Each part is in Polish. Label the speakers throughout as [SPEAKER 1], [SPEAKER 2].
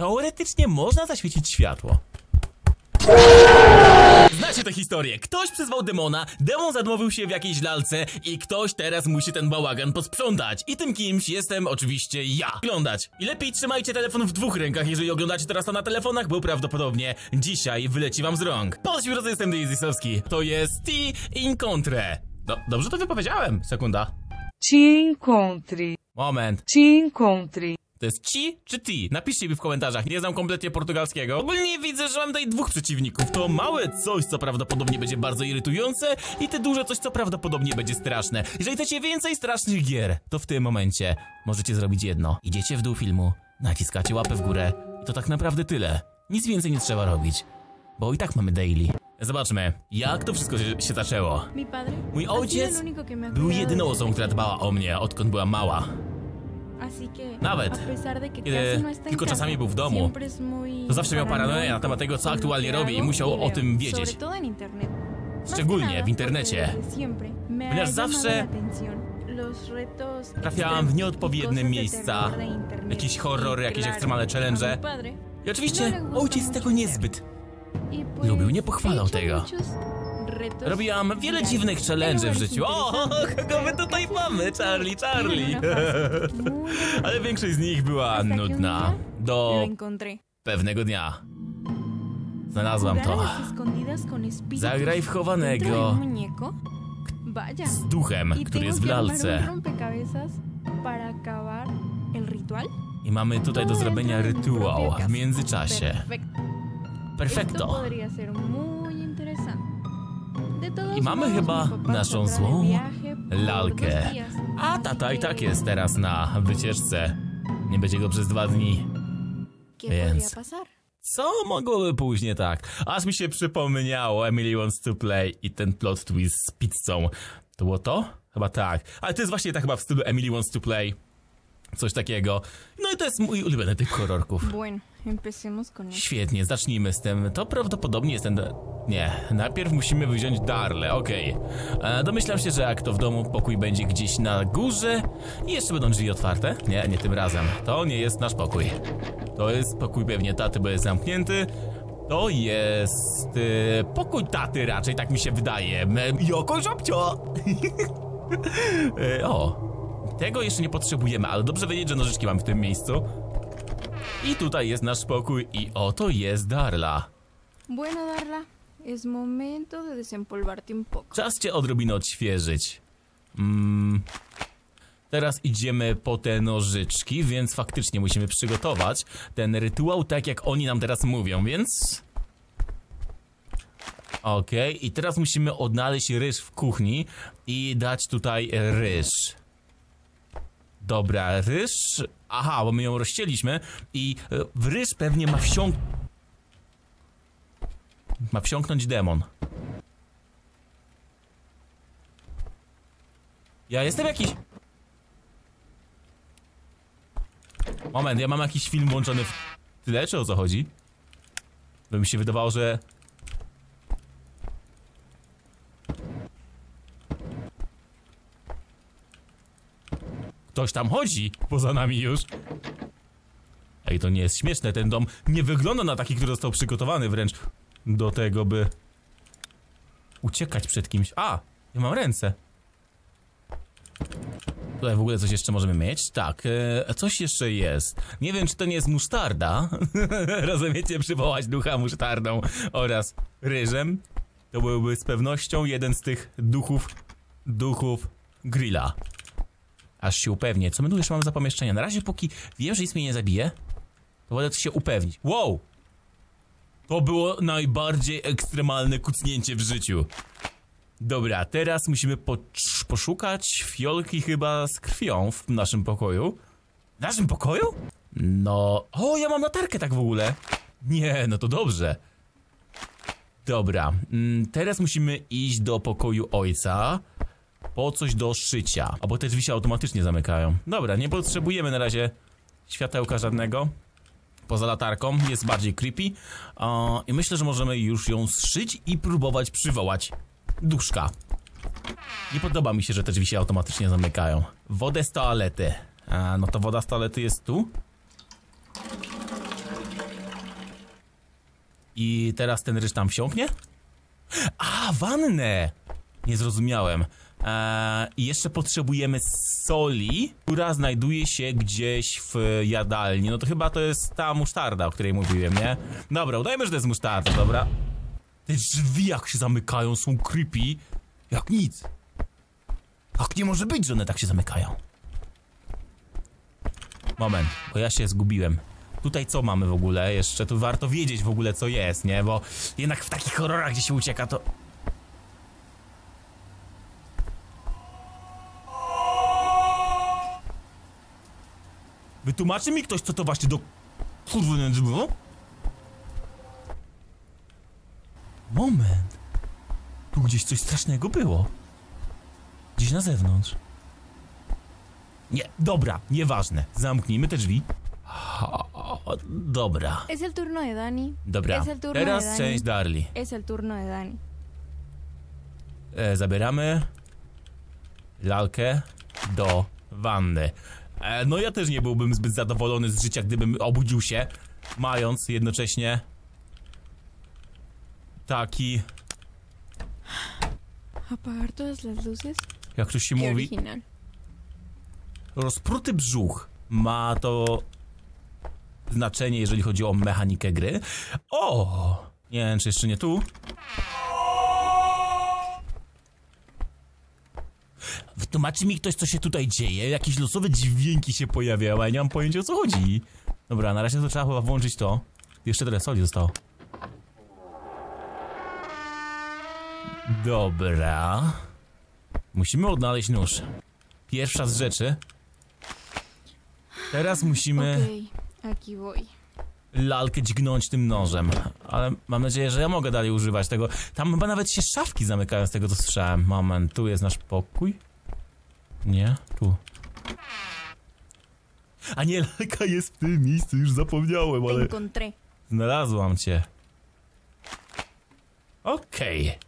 [SPEAKER 1] Teoretycznie można zaświecić światło. Znacie tę historię. Ktoś przyzwał demona, demon zadmowił się w jakiejś lalce i ktoś teraz musi ten bałagan posprzątać. I tym kimś jestem oczywiście ja. Oglądać. I lepiej trzymajcie telefon w dwóch rękach, jeżeli oglądacie teraz to na telefonach, bo prawdopodobnie dzisiaj wyleci wam z rąk. Polski drodzy, jestem Dizysowski. To jest T Incontre. Do, dobrze to wypowiedziałem. Sekunda.
[SPEAKER 2] Te encontre.
[SPEAKER 1] Moment.
[SPEAKER 2] Te encontre.
[SPEAKER 1] To jest ci czy ti? Napiszcie mi w komentarzach, nie znam kompletnie portugalskiego. Ogólnie widzę, że mam tutaj dwóch przeciwników. To małe coś, co prawdopodobnie będzie bardzo irytujące i te duże coś, co prawdopodobnie będzie straszne. Jeżeli chcecie więcej strasznych gier, to w tym momencie możecie zrobić jedno. Idziecie w dół filmu, naciskacie łapę w górę i to tak naprawdę tyle. Nic więcej nie trzeba robić, bo i tak mamy daily. Zobaczmy, jak to wszystko się, się zaczęło. Mój ojciec był jedyną osobą, która dbała o mnie, odkąd była mała. Nawet, kiedy
[SPEAKER 3] no
[SPEAKER 1] tylko czasami był w domu, to zawsze miał paranoję na temat tego, co
[SPEAKER 3] lo
[SPEAKER 1] aktualnie robi i musiał
[SPEAKER 3] y
[SPEAKER 1] o tym wiedzieć. Szczególnie w internecie. Ponieważ zawsze Trafiałam w
[SPEAKER 3] y
[SPEAKER 1] nieodpowiednie
[SPEAKER 3] de
[SPEAKER 1] miejsca, jakieś horrory,
[SPEAKER 3] Y
[SPEAKER 1] jakieś
[SPEAKER 3] claro,
[SPEAKER 1] ekstremalne challenge. I oczywiście ojciec tego niezbyt
[SPEAKER 3] y
[SPEAKER 1] lubił, nie pochwalał tego. Robiłam wiele dziwnych challenge w życiu. O, kogo my tutaj mamy? Charlie, Charlie.
[SPEAKER 3] Muy
[SPEAKER 1] Ale większość z nich była nudna. Do pewnego dnia. Znalazłam to. Zagraj w chowanego z duchem,
[SPEAKER 3] Y
[SPEAKER 1] który jest w lalce. I mamy tutaj do zrobienia rytuał w międzyczasie. Perfekto. I mamy chyba naszą złą lalkę. A tata i tak jest teraz na wycieczce. Nie będzie go przez dwa dni.
[SPEAKER 3] ¿Qué
[SPEAKER 1] Więc-? Co mogłoby pójść nie tak? Aż mi się przypomniało Emily Wants to Play i ten plot twist z pizzą. To było to? Chyba tak. Ale to jest właśnie tak chyba w stylu Emily Wants to Play. Coś takiego. No i to jest mój ulubiony typ horrorków.
[SPEAKER 3] Bueno, empecemos con esto.
[SPEAKER 1] Świetnie, zacznijmy z tym. To prawdopodobnie jest ten... Nie, najpierw musimy wziąć Darle, okej. E, Domyślam się, że jak to w domu, pokój będzie gdzieś na górze i jeszcze będą drzwi otwarte. Nie, nie tym razem. To nie jest nasz pokój. To jest pokój pewnie taty, bo jest zamknięty. To jest... E, pokój taty raczej, tak mi się wydaje. Joko żabcio! e, o, tego jeszcze nie potrzebujemy, ale dobrze wiedzieć, że nożyczki mamy w tym miejscu. I tutaj jest nasz pokój i oto jest Darla.
[SPEAKER 3] Bueno, Darla, es momento de desempolvarte un poco.
[SPEAKER 1] Czas cię odrobinę odświeżyć. Mm. Teraz idziemy po te nożyczki, więc faktycznie musimy przygotować ten rytuał tak jak oni nam teraz mówią, więc... Okej, i teraz musimy odnaleźć ryż w kuchni i dać tutaj ryż. Dobra, ryż... Aha, bo my ją rozcięliśmy i e, w pewnie ma wsiąk... Ma wsiąknąć demon. Ja jestem jakiś... Moment, ja mam jakiś film włączony w tyle, czy o co chodzi? Bo mi się wydawało, że... Ktoś tam chodzi poza nami już. Ej, to nie jest śmieszne, ten dom nie wygląda na taki, który został przygotowany wręcz do tego, by uciekać przed kimś. A, ja mam ręce. Tutaj w ogóle coś jeszcze możemy mieć? Tak, e, coś jeszcze jest. Nie wiem, czy to nie jest musztarda. Rozumiecie, przywołać ducha musztardą oraz ryżem. To byłby z pewnością jeden z tych duchów, duchów grilla. Aż się upewnię. Co my tu jeszcze mamy za pomieszczenia? Na razie póki wiem, że nic mnie nie zabije, to wolę się upewnić. Wow! To było najbardziej ekstremalne kucnięcie w życiu. Dobra, teraz musimy poszukać fiolki chyba z krwią w naszym pokoju. W naszym pokoju? No... O, ja mam latarkę tak w ogóle. Nie, no to dobrze. Dobra, mm, teraz musimy iść do pokoju ojca po coś do szycia. Albo te drzwi się automatycznie zamykają. Dobra, nie potrzebujemy na razie światełka żadnego. Poza latarką, jest bardziej creepy. A, I myślę, że możemy już ją zszyć i próbować przywołać duszka. Nie podoba mi się, że te drzwi się automatycznie zamykają. Wodę z toalety. A, no to woda z toalety jest tu? I teraz ten ryż tam wsiąknie? A, wannę! Nie zrozumiałem. Eee, I jeszcze potrzebujemy soli, która znajduje się gdzieś w jadalni. No to chyba to jest ta musztarda, o której mówiłem, nie? Dobra, udajmy, że to jest musztarda, dobra? Te drzwi jak się zamykają są creepy, jak nic. Tak nie może być, że one tak się zamykają. Moment, bo ja się zgubiłem. Tutaj co mamy w ogóle jeszcze? Tu warto wiedzieć w ogóle co jest, nie? Bo jednak w takich horrorach, gdzie się ucieka, to... Wytłumaczy mi ktoś, co to właśnie do... Kurwy nie było? Moment. Tu gdzieś coś strasznego było. Gdzieś na zewnątrz. Nie, dobra, nieważne. Zamknijmy te drzwi. O, dobra.
[SPEAKER 3] Es el turno de Dani.
[SPEAKER 1] Dobra.
[SPEAKER 3] Es el turno
[SPEAKER 1] Teraz
[SPEAKER 3] de Dani.
[SPEAKER 1] część Darli.
[SPEAKER 3] Es el turno de Dani.
[SPEAKER 1] E, zabieramy lalkę do wanny. E, no ja też nie byłbym zbyt zadowolony z życia, gdybym obudził się, mając jednocześnie taki,
[SPEAKER 3] Apagar todas las luces.
[SPEAKER 1] jak to się mówi,
[SPEAKER 3] original.
[SPEAKER 1] rozpruty brzuch. Ma to znaczenie, jeżeli chodzi o mechanikę gry. O! Nie wiem, czy jeszcze nie tu. Wytłumaczy mi ktoś, co się tutaj dzieje. Jakieś losowe dźwięki się pojawiały, a ja nie mam pojęcia o co chodzi. Dobra, na razie to trzeba chyba włączyć to. Jeszcze tyle soli zostało. Dobra. Musimy odnaleźć nóż. Pierwsza z rzeczy. Teraz musimy
[SPEAKER 3] Ok, aquí voy.
[SPEAKER 1] lalkę dźgnąć tym nożem. Ale mam nadzieję, że ja mogę dalej używać tego. Tam chyba nawet się szafki zamykają z tego, co słyszałem. Moment, tu jest nasz pokój? Nie, tu. A nie, lalka jest w tym miejscu, już zapomniałem, ale
[SPEAKER 3] encontré.
[SPEAKER 1] znalazłam cię. Okej.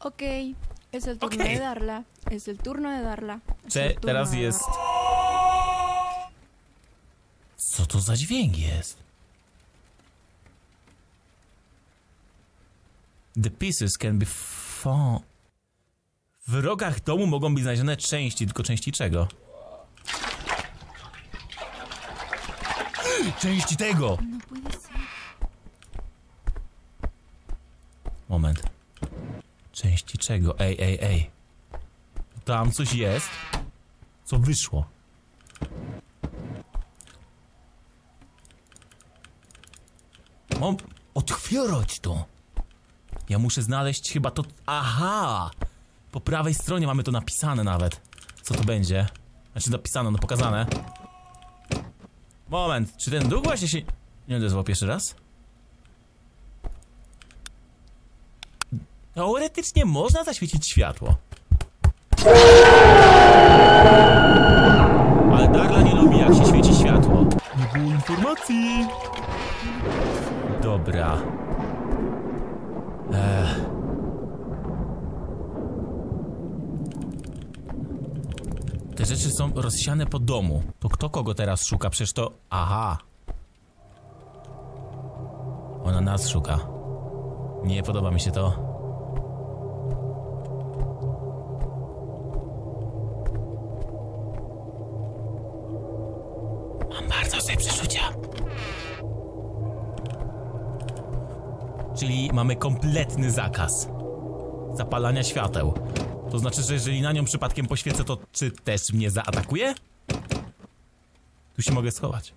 [SPEAKER 3] Ok, es el turno
[SPEAKER 1] Ok.
[SPEAKER 3] de darla. Es el turno de darla. Es
[SPEAKER 1] Cze-
[SPEAKER 3] el turno
[SPEAKER 1] teraz
[SPEAKER 3] de
[SPEAKER 1] jest...
[SPEAKER 3] darla.
[SPEAKER 1] Co to za dźwięk jest? The pieces can be found... W rogach domu mogą być znalezione części, tylko części czego? Części tego! Moment. Części czego? Ej, ej, ej. Tam coś jest, co wyszło. Mam otwierać to. Ja muszę znaleźć chyba to... Aha! Po prawej stronie mamy to napisane nawet. Co to będzie? Znaczy napisane, no pokazane. Moment, czy ten duch właśnie się... Nie odezwał pierwszy raz? Teoretycznie można zaświecić światło. Ale Darla nie lubi, jak się świeci światło. Nie było informacji. Dobra. Rzeczy są rozsiane po domu. To kto kogo teraz szuka? Przecież to... Aha. Ona nas szuka. Nie podoba mi się to. Mam bardzo złe przeczucia. Czyli mamy kompletny zakaz zapalania świateł. To znaczy, że jeżeli na nią przypadkiem poświecę, to czy też mnie zaatakuje? Tu się mogę schować.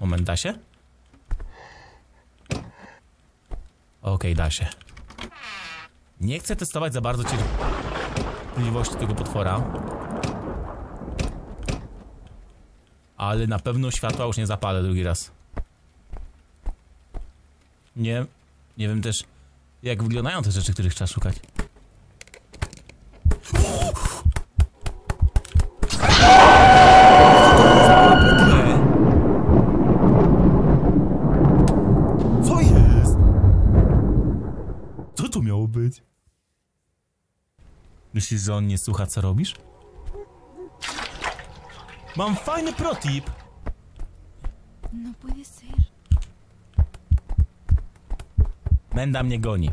[SPEAKER 1] Moment, da się? Okej, da się. Nie chcę testować za bardzo cierpliwości tego potwora. Ale na pewno światła już nie zapalę drugi raz. Nie, nie wiem też, jak wyglądają te rzeczy, których trzeba szukać. tu miało być? Myślisz, że on nie słucha, co robisz? Mam fajny protip!
[SPEAKER 3] No puede ser.
[SPEAKER 1] Menda mnie goni.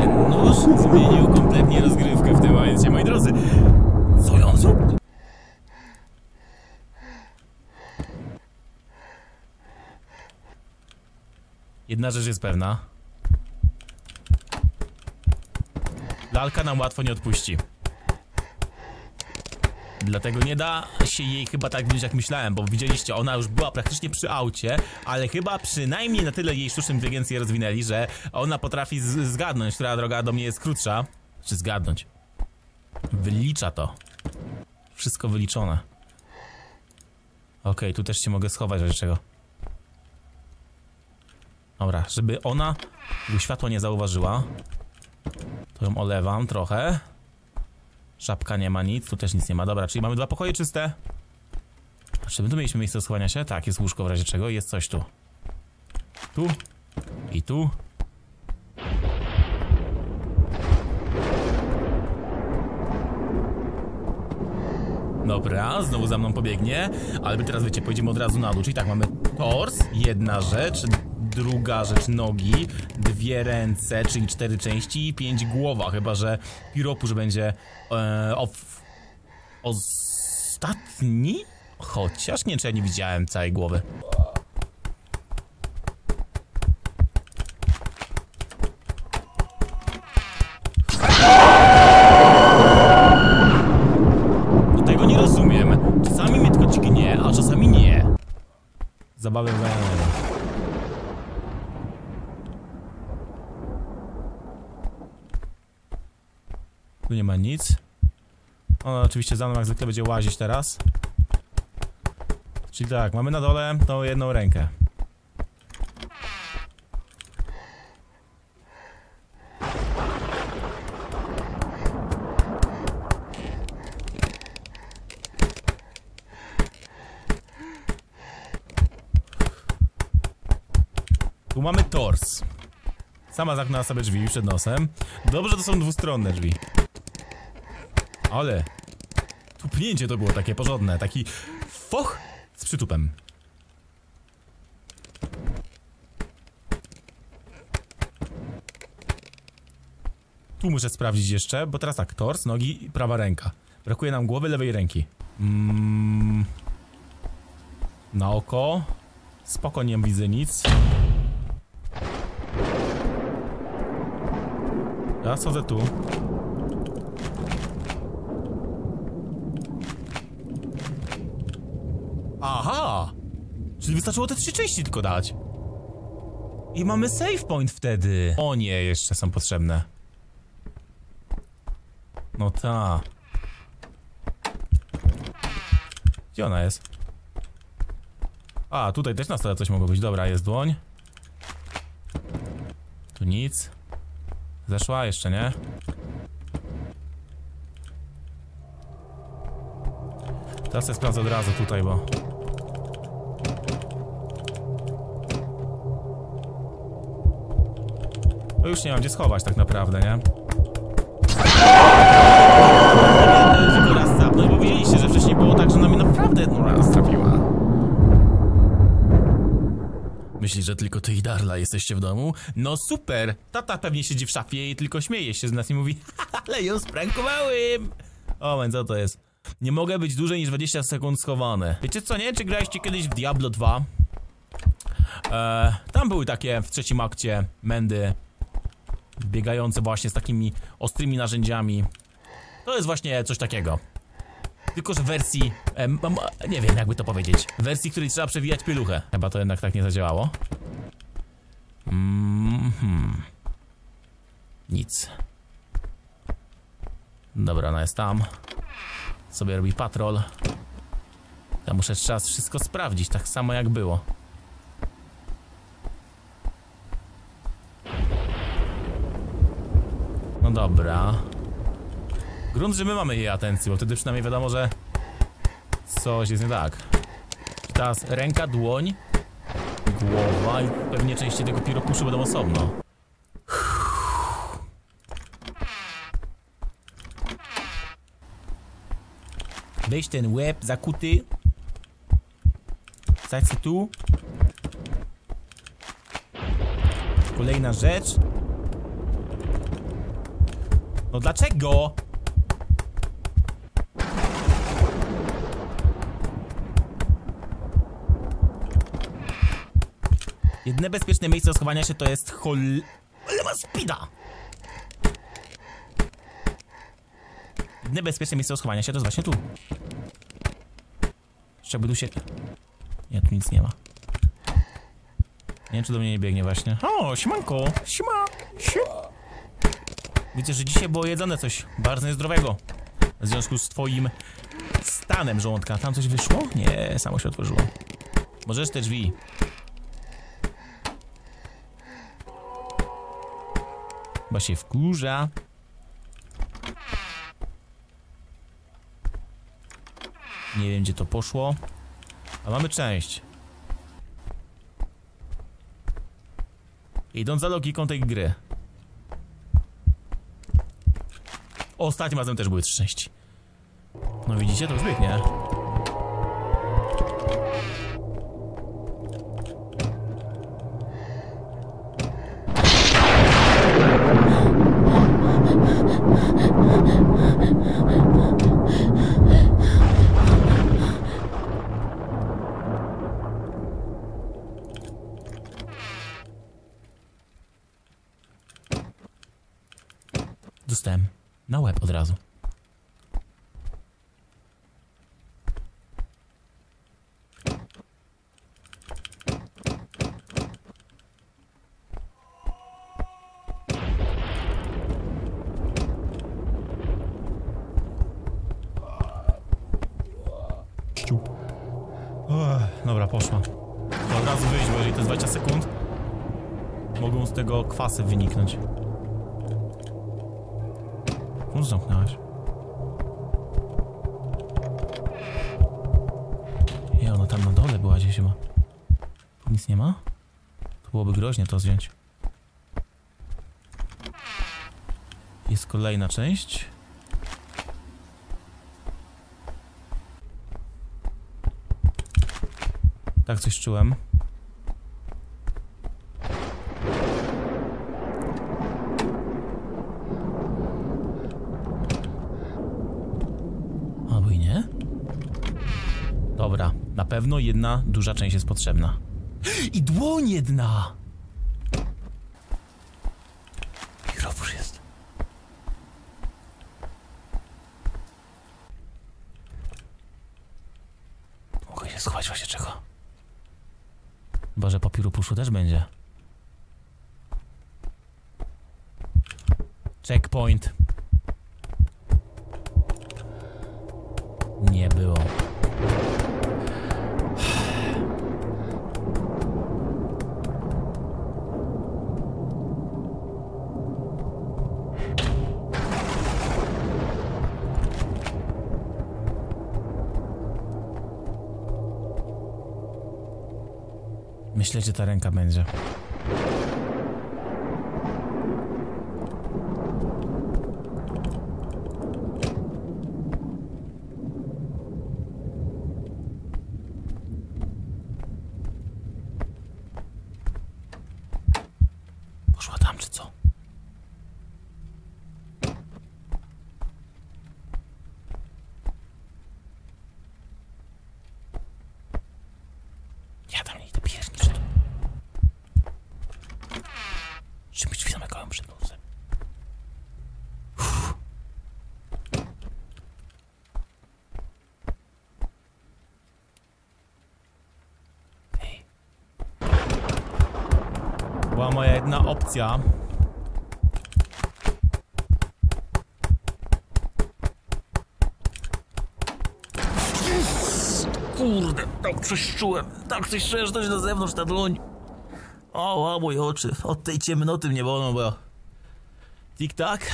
[SPEAKER 1] Ten nóż zmienił kompletnie rozgrywkę w tym momencie, moi drodzy. Co on zrobił? Jedna rzecz jest pewna. Lalka nam łatwo nie odpuści. Dlatego nie da się jej chyba tak wziąć jak myślałem, bo widzieliście, ona już była praktycznie przy aucie, ale chyba przynajmniej na tyle jej sztuczną inteligencję rozwinęli, że ona potrafi zgadnąć, która droga do mnie jest krótsza. Czy zgadnąć? Wylicza to. Wszystko wyliczone. Okej, tu też się mogę schować razie czego. Dobra, żeby ona tego światła nie zauważyła, to ją olewam trochę. Szapka nie ma nic, tu też nic nie ma. Dobra, czyli mamy dwa pokoje czyste. Czy my tu mieliśmy miejsce do schowania się? Tak, jest łóżko w razie czego. Jest coś tu. Tu. I tu. Dobra, znowu za mną pobiegnie, ale my teraz wiecie, pojedziemy od razu na dół. Czyli tak, mamy tors, jedna rzecz, druga rzecz nogi, dwie ręce, czyli cztery części i pięć głowa, chyba że piropusz będzie e, of, ostatni? Chociaż nie, czy ja nie widziałem całej głowy. No tego nie rozumiem. Czasami mnie tylko dźgnie, a czasami nie. Zabawy wojennego. Tu nie ma nic. On oczywiście za mną jak zwykle będzie łazić teraz. Czyli tak, mamy na dole tą jedną rękę. Tu mamy tors. Sama zamknęła sobie drzwi przed nosem. Dobrze, to są dwustronne drzwi. Ale... Tu pnięcie to było takie porządne, taki... Foch z przytupem. Tu muszę sprawdzić jeszcze, bo teraz tak, tors, nogi, prawa ręka. Brakuje nam głowy, lewej ręki. Mm, na oko. Spoko, nie widzę nic. Ja schodzę tu. Aha! Wystarczyło te trzy części tylko dać. I mamy save point wtedy. O nie, jeszcze są potrzebne. No ta. Gdzie ona jest? A, tutaj też na stole coś mogło być. Dobra, jest dłoń. Tu nic. Zeszła? Jeszcze nie? Teraz ja sprawdzę od razu tutaj, bo... To już nie mam gdzie schować tak naprawdę, nie? Nie, tylko raz zapnąć, bo widzieliście, że wcześniej było tak, że ona mi naprawdę jedną raz trafiła. Myślisz, że tylko ty i Darla jesteście w domu? No super! Tata pewnie siedzi w szafie i tylko śmieje się z nas i mówi Ale ją sprankowałem! O, men, co to jest? Nie mogę być dłużej niż 20 sekund schowany. Wiecie co, nie? Czy graliście kiedyś w Diablo 2? Eee, tam były takie w trzecim akcie mendy biegające właśnie z takimi ostrymi narzędziami. To jest właśnie coś takiego. Tylko, że w wersji, em, nie wiem jakby to powiedzieć, w wersji, której trzeba przewijać pieluchę. Chyba to jednak tak nie zadziałało. Mhm. Nic. Dobra, ona jest tam. Sobie robi patrol. Ja muszę jeszcze raz wszystko sprawdzić, tak samo jak było. Dobra. Grunt, że my mamy jej atencję, bo wtedy przynajmniej wiadomo, że coś jest nie tak. Teraz ręka, dłoń, głowa i pewnie części tego pirokuszu będą osobno. Weź ten łeb zakuty. Się tu. Kolejna rzecz. No dlaczego? Jedyne bezpieczne miejsce do schowania się to jest hol... Ale ma spida! Jedyne bezpieczne miejsce do schowania się to jest właśnie tu. Jeszcze jakby tu się... Nie, tu nic nie ma. Nie wiem, czy do mnie nie biegnie właśnie. O, siemanko! Siema! Siema! Widzę, że dzisiaj było jedzone coś bardzo niezdrowego. W związku z twoim stanem żołądka. Tam coś wyszło? Nie, samo się otworzyło. Możesz te drzwi. Chyba się wkurza. Nie wiem, gdzie to poszło. A mamy część. Idąc za logiką tej gry. Ostatnim razem też były trzy części. No widzicie, to już biegnie. Dostałem na łeb od razu. Ściu. Ech, Dobra, poszła. To od razu wyjść, bo jeżeli to jest 20 sekund, mogą z tego kwasy wyniknąć. No zamknąłeś. Nie, ona tam na dole była gdzieś chyba. Nic nie ma? To byłoby groźnie to zdjąć. Jest kolejna część. Tak coś czułem. Albo i nie? Dobra, na pewno jedna duża część jest potrzebna. I dłoń jedna! Mikrofon jest. Mogę się schować właśnie czego? Chyba, że papiru puszu też będzie. Checkpoint. Nie było. Myślę, że ta ręka będzie. moja jedna opcja. Kurde, tak coś czułem. Tak coś czułem, że coś na zewnątrz, ta dłoń. O, o moje oczy. Od tej ciemnoty mnie wolno, bo... Tik-tak.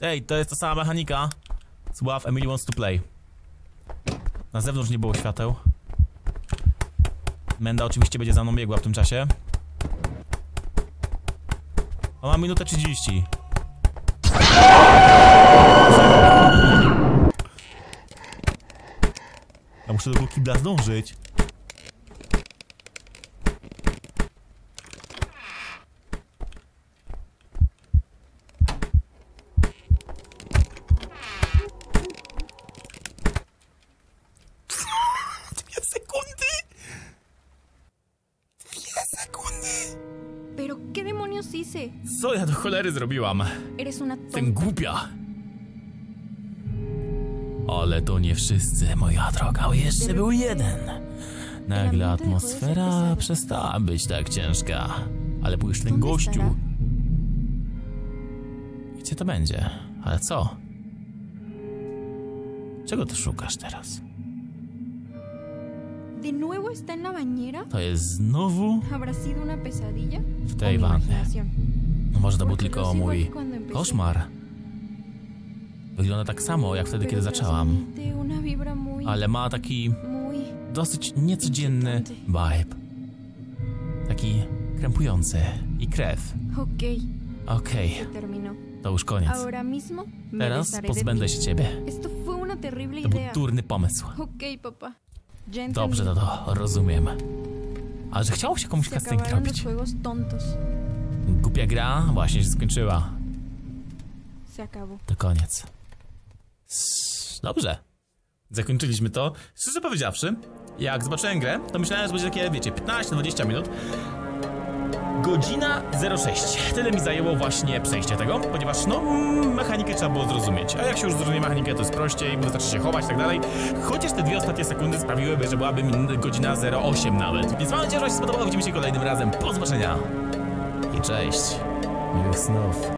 [SPEAKER 1] Ej, to jest ta sama mechanika. Sław, Emily wants to play. Na zewnątrz nie było świateł. Menda oczywiście będzie za mną biegła w tym czasie. O, mam minutę 30. Ja muszę do kibla zdążyć. Cholery zrobiłam? Ten głupia! Ale to nie wszyscy, moja droga. Jeszcze był jeden. Nagle atmosfera przestała być tak ciężka. Ale już ten
[SPEAKER 3] ¿Dónde
[SPEAKER 1] gościu. Gdzie to będzie? Ale co? Czego ty szukasz teraz? To jest znowu w
[SPEAKER 3] ¿O
[SPEAKER 1] tej wannie. No może to był tylko mój koszmar. Wygląda tak samo jak wtedy, kiedy zaczęłam. Ale ma taki dosyć niecodzienny vibe. Taki krępujący. I krew.
[SPEAKER 3] Ok,
[SPEAKER 1] Okej,
[SPEAKER 3] terminó.
[SPEAKER 1] to już koniec. Teraz pozbędę się ciebie. To był durny pomysł. Dobrze, to, to rozumiem. Ale że chciało się komuś casting robić. Głupia gra właśnie się skończyła. To koniec. Dobrze. Zakończyliśmy to. Szczerze powiedziawszy, jak zobaczyłem grę, to myślałem, że będzie takie, wiecie, 15-20 minut. Godzina 06. Tyle mi zajęło właśnie przejście tego, ponieważ no, mm, mechanikę trzeba było zrozumieć. A jak się już zrozumie mechanikę, to jest prościej, wystarczy się chować i tak dalej. Chociaż te dwie ostatnie sekundy sprawiłyby, że byłaby godzina 08 nawet. Więc mam nadzieję, że się spodobało. Widzimy się kolejnym razem. Po zobaczenia. Cześć. Miłych snów.